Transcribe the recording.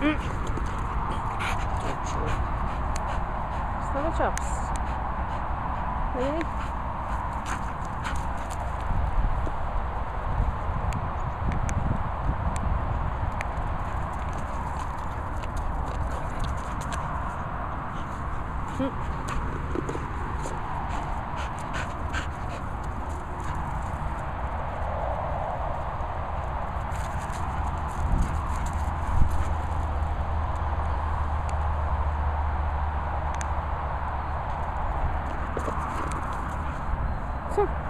Mm. Really? Mm. 哼。